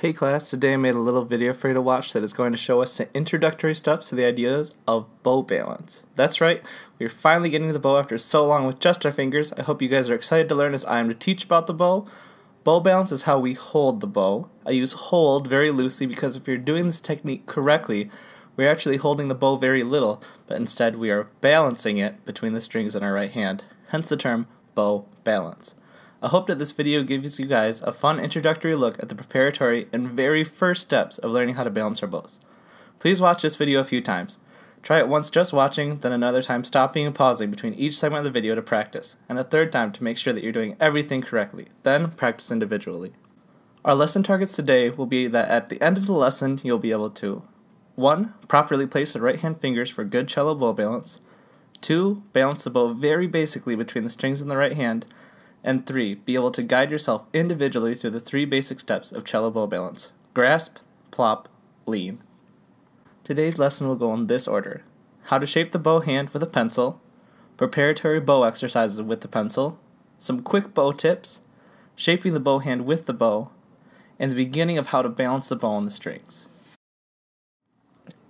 Hey class, today I made a little video for you to watch that is going to show us some introductory steps to the ideas of bow balance. That's right, we're finally getting to the bow after so long with just our fingers. I hope you guys are excited to learn as I am to teach about the bow. Bow balance is how we hold the bow. I use hold very loosely because if you're doing this technique correctly, we're actually holding the bow very little, but instead we are balancing it between the strings in our right hand, hence the term bow balance. I hope that this video gives you guys a fun introductory look at the preparatory and very first steps of learning how to balance our bows. Please watch this video a few times. Try it once just watching, then another time stopping and pausing between each segment of the video to practice, and a third time to make sure that you're doing everything correctly, then practice individually. Our lesson targets today will be that at the end of the lesson you'll be able to 1. Properly place the right hand fingers for good cello bow balance. 2. Balance the bow very basically between the strings in the right hand and three, be able to guide yourself individually through the three basic steps of cello bow balance. Grasp, plop, lean. Today's lesson will go in this order. How to shape the bow hand with a pencil, preparatory bow exercises with the pencil, some quick bow tips, shaping the bow hand with the bow, and the beginning of how to balance the bow on the strings.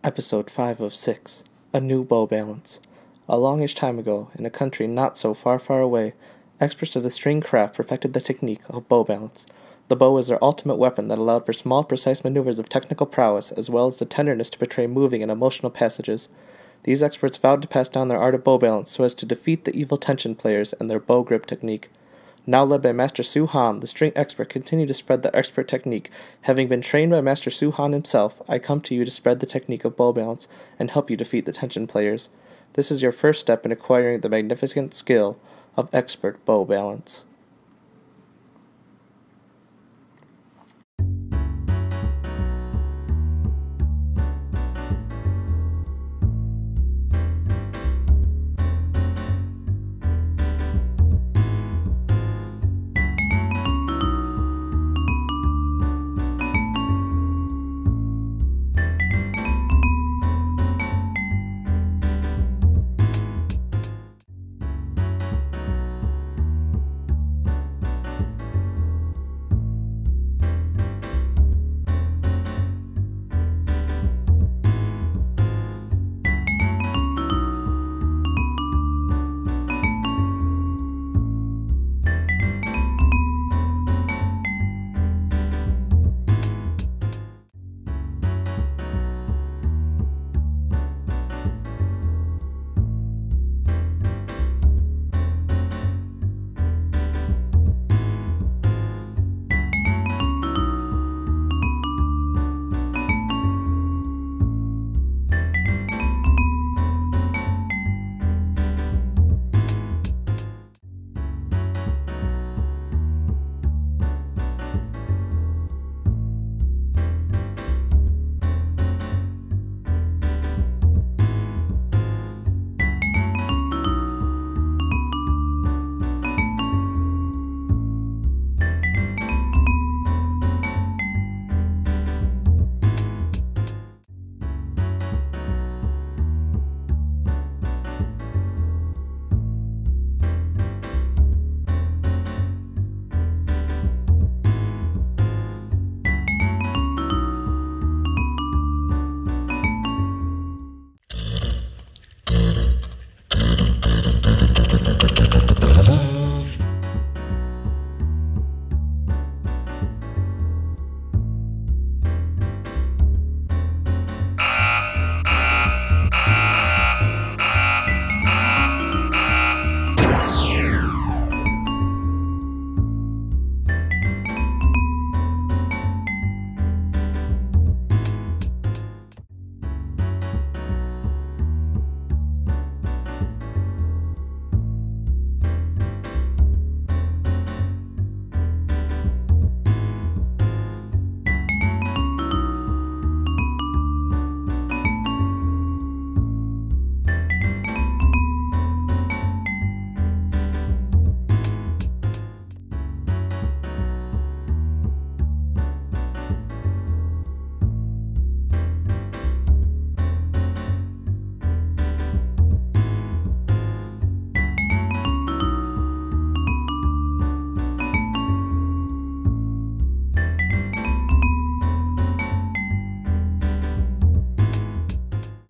Episode 5 of 6 A New Bow Balance. A longish time ago, in a country not so far, far away, Experts of the string craft perfected the technique of bow balance. The bow was their ultimate weapon that allowed for small, precise maneuvers of technical prowess, as well as the tenderness to portray moving and emotional passages. These experts vowed to pass down their art of bow balance so as to defeat the evil tension players and their bow grip technique. Now led by Master Su Han, the string expert continued to spread the expert technique. Having been trained by Master Su Han himself, I come to you to spread the technique of bow balance and help you defeat the tension players. This is your first step in acquiring the magnificent skill of expert bow balance.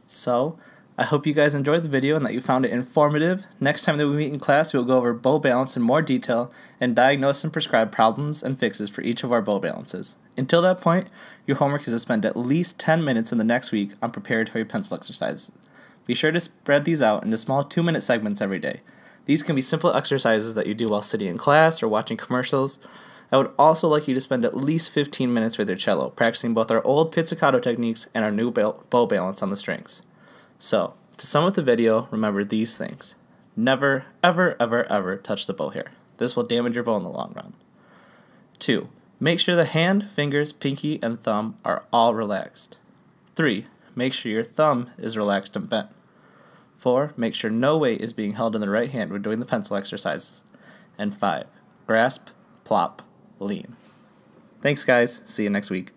So, I hope you guys enjoyed the video and that you found it informative. Next time that we meet in class, we'll go over bow balance in more detail and diagnose and prescribe problems and fixes for each of our bow balances. Until that point, your homework is to spend at least 10 minutes in the next week on preparatory pencil exercises. Be sure to spread these out into small 2 minute segments every day. These can be simple exercises that you do while sitting in class or watching commercials. I would also like you to spend at least 15 minutes with your cello, practicing both our old pizzicato techniques and our new bow balance on the strings. So, to sum up the video, remember these things. Never, ever, ever, ever touch the bow hair. This will damage your bow in the long run. 2. Make sure the hand, fingers, pinky, and thumb are all relaxed. 3. Make sure your thumb is relaxed and bent. 4. Make sure no weight is being held in the right hand when doing the pencil exercises. And 5. Grasp, plop, lean. Thanks, guys. See you next week.